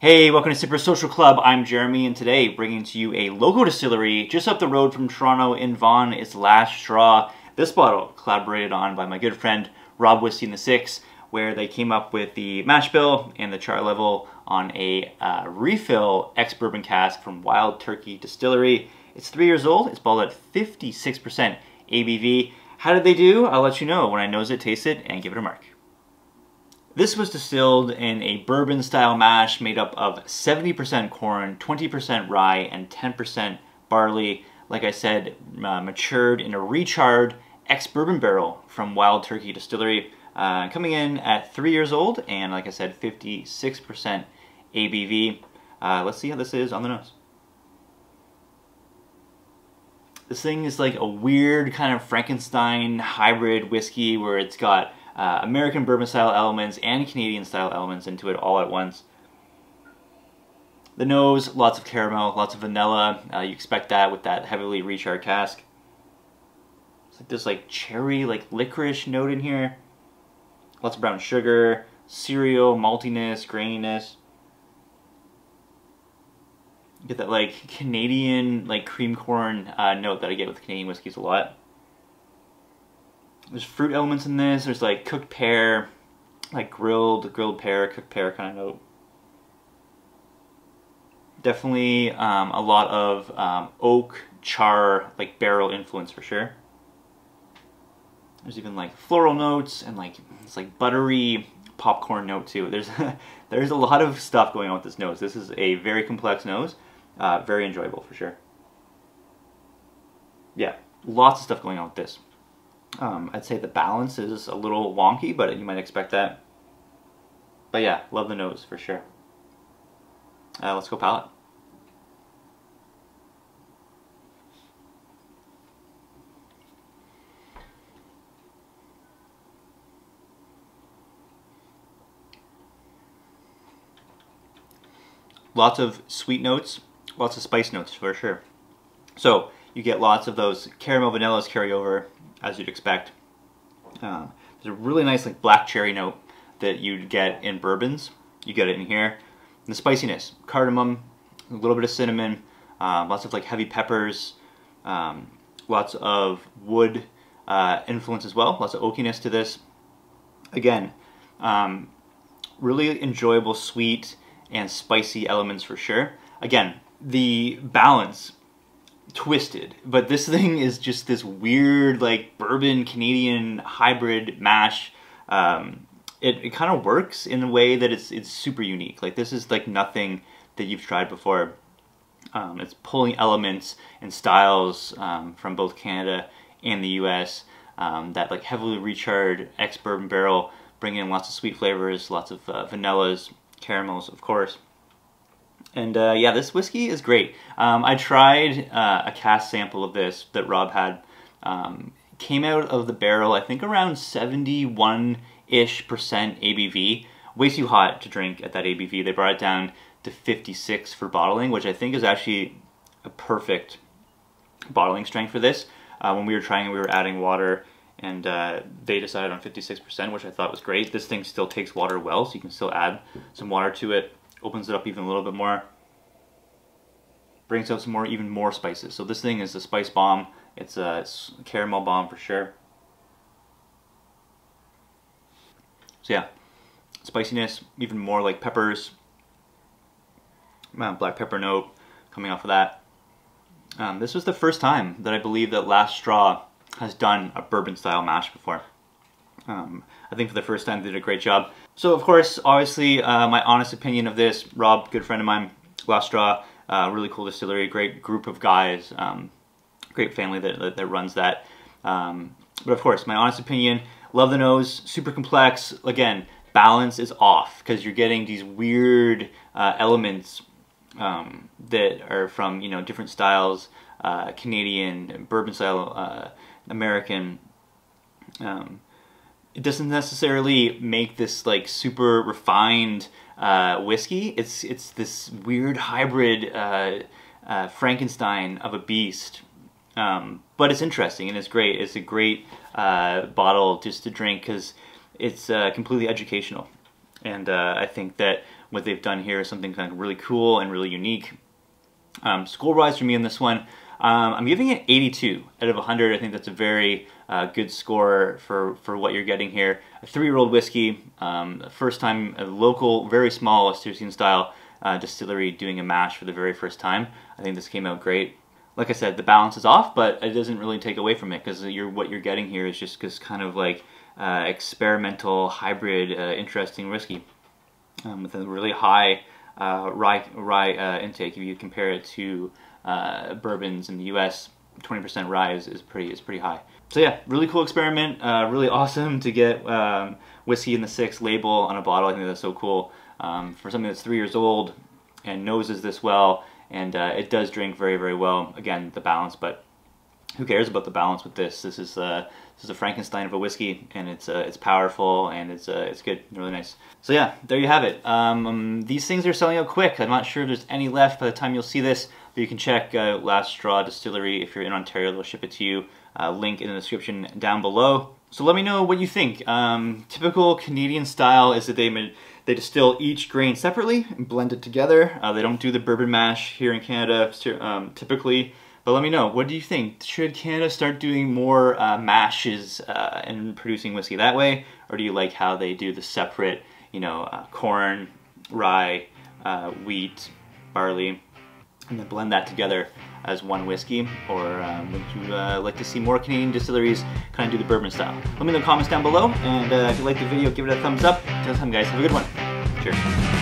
Hey, welcome to Sippers Social Club. I'm Jeremy, and today bringing to you a local distillery just up the road from Toronto in Vaughan. It's Last Straw. This bottle collaborated on by my good friend Rob in the Six, where they came up with the mash bill and the char level on a uh, refill ex bourbon cask from Wild Turkey Distillery. It's three years old. It's bottled at 56% ABV. How did they do? I'll let you know when I nose it, taste it, and give it a mark. This was distilled in a bourbon style mash made up of 70% corn, 20% rye, and 10% barley. Like I said, uh, matured in a recharred ex bourbon barrel from Wild Turkey Distillery, uh, coming in at three years old, and like I said, 56% ABV. Uh, let's see how this is on the nose. This thing is like a weird kind of Frankenstein hybrid whiskey where it's got uh, American bourbon style elements and Canadian style elements into it all at once. The nose, lots of caramel, lots of vanilla. Uh, you expect that with that heavily recharred cask. It's like this like cherry, like licorice note in here. Lots of brown sugar, cereal, maltiness, graininess. You get that like Canadian like cream corn uh, note that I get with Canadian whiskeys a lot there's fruit elements in this. There's like cooked pear, like grilled grilled pear, cooked pear kind of note. Definitely um, a lot of um, oak, char, like barrel influence for sure. There's even like floral notes and like it's like buttery popcorn note too. There's there's a lot of stuff going on with this nose. This is a very complex nose, uh, very enjoyable for sure. Yeah, lots of stuff going on with this. Um, I'd say the balance is a little wonky, but you might expect that. But yeah, love the nose for sure. Uh, let's go palate. Lots of sweet notes, lots of spice notes for sure. So you get lots of those caramel vanillas carry over as you'd expect. Uh, there's a really nice like black cherry note that you'd get in bourbons. You get it in here. And the spiciness, cardamom, a little bit of cinnamon, uh, lots of like heavy peppers, um, lots of wood uh, influence as well, lots of oakiness to this. Again, um, really enjoyable sweet and spicy elements for sure. Again, the balance twisted. But this thing is just this weird, like, bourbon Canadian hybrid mash. Um, it, it kind of works in a way that it's, it's super unique. Like, this is, like, nothing that you've tried before. Um, it's pulling elements and styles um, from both Canada and the US. Um, that, like, heavily recharred ex-bourbon barrel, bringing in lots of sweet flavors, lots of uh, vanillas, caramels, of course. And uh, yeah, this whiskey is great. Um, I tried uh, a cask sample of this that Rob had. Um, came out of the barrel, I think around 71-ish percent ABV. Way too hot to drink at that ABV. They brought it down to 56 for bottling, which I think is actually a perfect bottling strength for this. Uh, when we were trying it, we were adding water and uh, they decided on 56%, which I thought was great. This thing still takes water well, so you can still add some water to it opens it up even a little bit more. Brings out some more, even more spices. So this thing is a spice bomb. It's a, caramel bomb for sure. So yeah, spiciness, even more like peppers. Uh, black pepper note coming off of that. Um, this was the first time that I believe that Last Straw has done a bourbon style mash before. Um, I think for the first time they did a great job. So of course, obviously, uh, my honest opinion of this, Rob, good friend of mine, Last Straw, uh, really cool distillery, great group of guys, um, great family that, that, that runs that. Um, but of course, my honest opinion, love the nose, super complex. Again, balance is off because you're getting these weird uh, elements um, that are from you know different styles, uh, Canadian, bourbon style, uh, American. Um, it doesn't necessarily make this like super refined uh, whiskey. It's it's this weird hybrid uh, uh, Frankenstein of a beast. Um, but it's interesting and it's great. It's a great uh, bottle just to drink because it's uh, completely educational. And uh, I think that what they've done here is something kind of really cool and really unique. Um, Score-wise for me in this one, um, I'm giving it 82 out of 100. I think that's a very uh, good score for, for what you're getting here. A three-year-old whiskey, um, first time a local, very small Asturian style uh, distillery doing a mash for the very first time. I think this came out great. Like I said, the balance is off, but it doesn't really take away from it because you're, what you're getting here is just this kind of like uh, experimental, hybrid, uh, interesting whiskey um, with a really high uh, rye, rye uh, intake. If you compare it to uh, bourbons in the U.S., 20% rise is, pretty is pretty high. So yeah, really cool experiment. Uh, really awesome to get um, whiskey in the six label on a bottle. I think that's so cool um, for something that's three years old and noses this well. And uh, it does drink very very well. Again, the balance, but who cares about the balance with this? This is uh, this is a Frankenstein of a whiskey, and it's uh, it's powerful and it's uh, it's good, really nice. So yeah, there you have it. Um, these things are selling out quick. I'm not sure if there's any left by the time you'll see this, you can check uh, Last Straw Distillery if you're in Ontario. They'll ship it to you. Uh, link in the description down below. So let me know what you think. Um, typical Canadian style is that they they distill each grain separately and blend it together. Uh, they don't do the bourbon mash here in Canada um, typically. But let me know, what do you think? Should Canada start doing more uh, mashes uh, and producing whiskey that way? Or do you like how they do the separate, you know, uh, corn, rye, wheat, barley, and then blend that together as one whiskey? Or um, would you uh, like to see more Canadian distilleries kind of do the bourbon style? Let me know in the comments down below, and uh, if you like the video, give it a thumbs up. Until next time, guys, have a good one. Cheers.